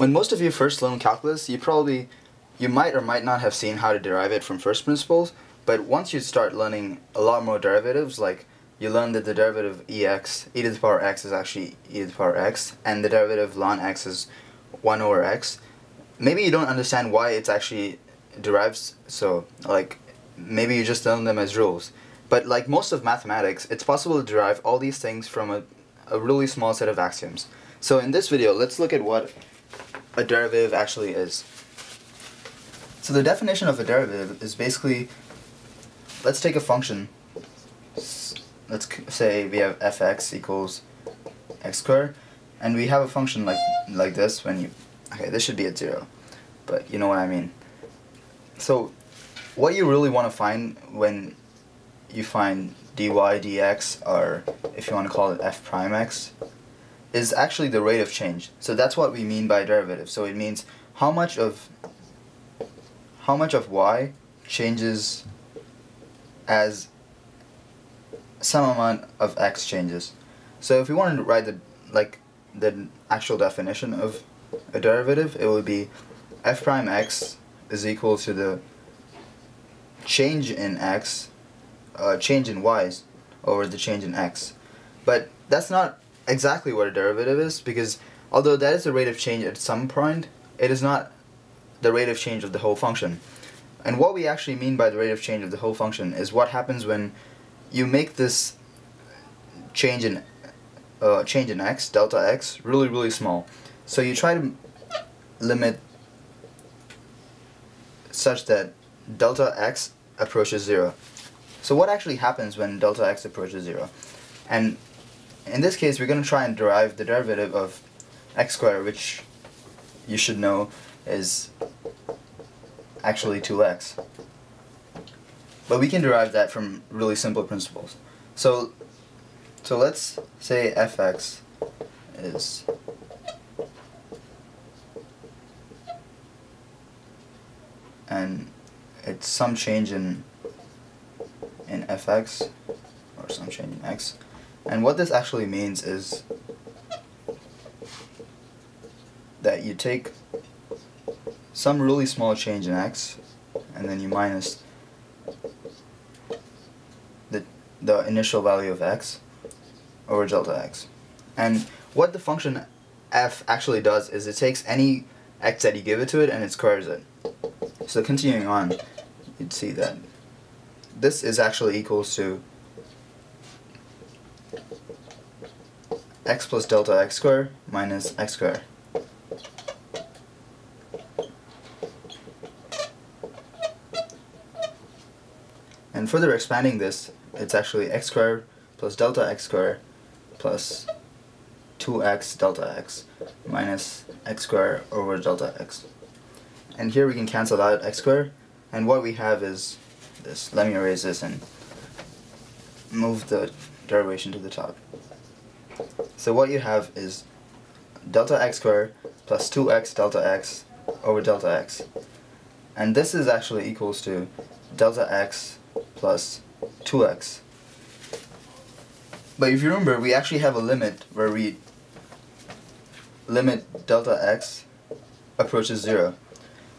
When most of you first learn calculus, you probably, you might or might not have seen how to derive it from first principles, but once you start learning a lot more derivatives, like you learn that the derivative of ex, e to the power x is actually e to the power x, and the derivative of ln x is 1 over x, maybe you don't understand why it's actually derives so, like, maybe you just learn them as rules. But like most of mathematics, it's possible to derive all these things from a, a really small set of axioms. So in this video, let's look at what a derivative actually is. So the definition of a derivative is basically, let's take a function. Let's say we have fx equals x squared, and we have a function like like this when you, okay, this should be at zero, but you know what I mean. So what you really want to find when you find dy dx, or if you want to call it f prime x, is actually the rate of change. So that's what we mean by derivative. So it means how much of how much of y changes as some amount of x changes. So if we wanted to write the like the actual definition of a derivative, it would be f prime x is equal to the change in x, uh, change in y's over the change in x. But that's not exactly what a derivative is because although that is the rate of change at some point, it is not the rate of change of the whole function. And what we actually mean by the rate of change of the whole function is what happens when you make this change in uh, change in x, delta x, really really small. So you try to limit such that delta x approaches zero. So what actually happens when delta x approaches zero? And in this case, we're going to try and derive the derivative of x squared, which you should know is actually 2x. But we can derive that from really simple principles. So, so let's say fx is and it's some change in in fx or some change in x and what this actually means is that you take some really small change in x and then you minus the, the initial value of x over delta x. And what the function f actually does is it takes any x that you give it to it and it squares it. So continuing on, you'd see that this is actually equals to x plus delta x squared minus x squared. And further expanding this, it's actually x squared plus delta x squared plus 2x delta x minus x squared over delta x. And here we can cancel out x squared, and what we have is this. Let me erase this and move the derivation to the top. So what you have is delta x squared plus 2x delta x over delta x. And this is actually equals to delta x plus 2x. But if you remember, we actually have a limit where we limit delta x approaches 0.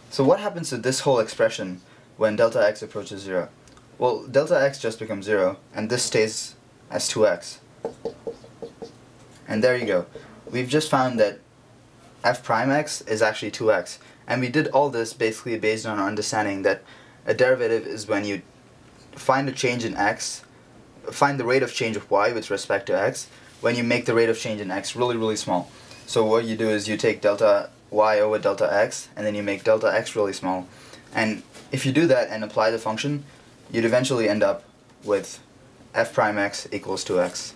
So what happens to this whole expression when delta x approaches 0? Well, delta x just becomes 0, and this stays as 2x. And there you go. We've just found that f prime x is actually 2x. And we did all this basically based on our understanding that a derivative is when you find a change in x, find the rate of change of y with respect to x, when you make the rate of change in x really, really small. So what you do is you take delta y over delta x, and then you make delta x really small. And if you do that and apply the function, you'd eventually end up with f prime x equals 2x.